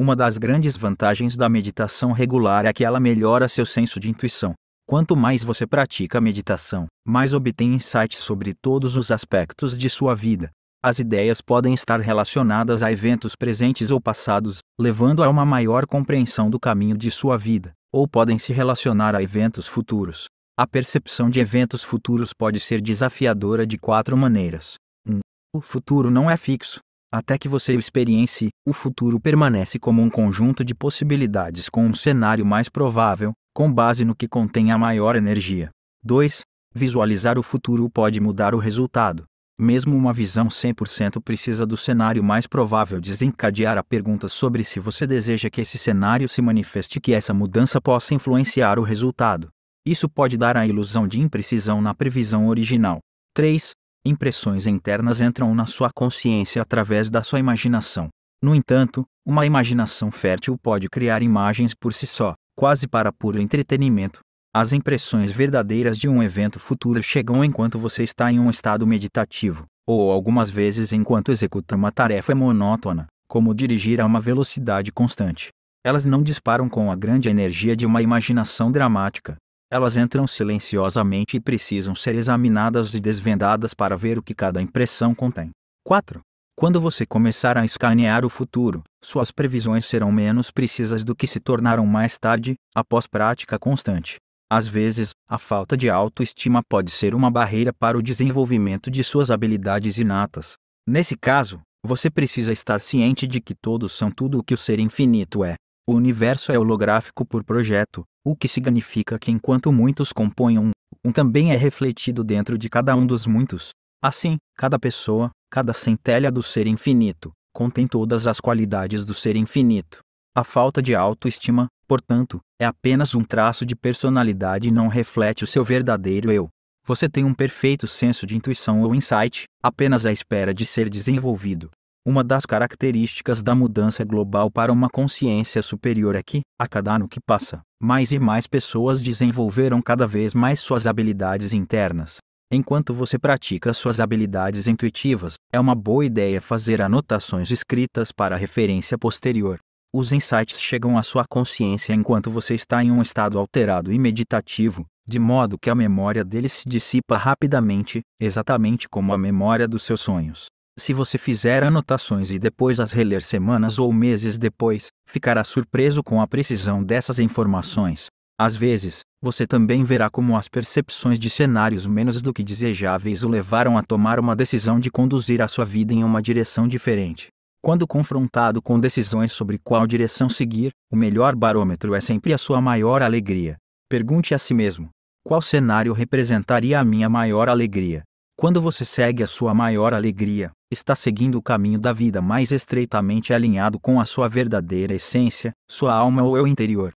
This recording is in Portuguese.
Uma das grandes vantagens da meditação regular é que ela melhora seu senso de intuição. Quanto mais você pratica a meditação, mais obtém insights sobre todos os aspectos de sua vida. As ideias podem estar relacionadas a eventos presentes ou passados, levando a uma maior compreensão do caminho de sua vida, ou podem se relacionar a eventos futuros. A percepção de eventos futuros pode ser desafiadora de quatro maneiras. 1. Um, o futuro não é fixo. Até que você o experiencie, o futuro permanece como um conjunto de possibilidades com um cenário mais provável, com base no que contém a maior energia. 2. Visualizar o futuro pode mudar o resultado. Mesmo uma visão 100% precisa do cenário mais provável desencadear a pergunta sobre se você deseja que esse cenário se manifeste e que essa mudança possa influenciar o resultado. Isso pode dar a ilusão de imprecisão na previsão original. 3. Impressões internas entram na sua consciência através da sua imaginação. No entanto, uma imaginação fértil pode criar imagens por si só, quase para puro entretenimento. As impressões verdadeiras de um evento futuro chegam enquanto você está em um estado meditativo, ou algumas vezes enquanto executa uma tarefa monótona, como dirigir a uma velocidade constante. Elas não disparam com a grande energia de uma imaginação dramática, elas entram silenciosamente e precisam ser examinadas e desvendadas para ver o que cada impressão contém. 4. Quando você começar a escanear o futuro, suas previsões serão menos precisas do que se tornaram mais tarde, após prática constante. Às vezes, a falta de autoestima pode ser uma barreira para o desenvolvimento de suas habilidades inatas. Nesse caso, você precisa estar ciente de que todos são tudo o que o ser infinito é. O universo é holográfico por projeto, o que significa que enquanto muitos compõem um, um também é refletido dentro de cada um dos muitos. Assim, cada pessoa, cada centelha do ser infinito, contém todas as qualidades do ser infinito. A falta de autoestima, portanto, é apenas um traço de personalidade e não reflete o seu verdadeiro eu. Você tem um perfeito senso de intuição ou insight, apenas à espera de ser desenvolvido. Uma das características da mudança global para uma consciência superior é que, a cada ano que passa, mais e mais pessoas desenvolveram cada vez mais suas habilidades internas. Enquanto você pratica suas habilidades intuitivas, é uma boa ideia fazer anotações escritas para referência posterior. Os insights chegam à sua consciência enquanto você está em um estado alterado e meditativo, de modo que a memória deles se dissipa rapidamente, exatamente como a memória dos seus sonhos. Se você fizer anotações e depois as reler semanas ou meses depois, ficará surpreso com a precisão dessas informações. Às vezes, você também verá como as percepções de cenários menos do que desejáveis o levaram a tomar uma decisão de conduzir a sua vida em uma direção diferente. Quando confrontado com decisões sobre qual direção seguir, o melhor barômetro é sempre a sua maior alegria. Pergunte a si mesmo: qual cenário representaria a minha maior alegria? Quando você segue a sua maior alegria, está seguindo o caminho da vida mais estreitamente alinhado com a sua verdadeira essência, sua alma ou eu interior.